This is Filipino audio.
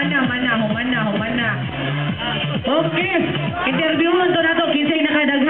humana, humana, humana, humana. Ah. Okay. Interview mo to na to. Kinsay nakadaghan.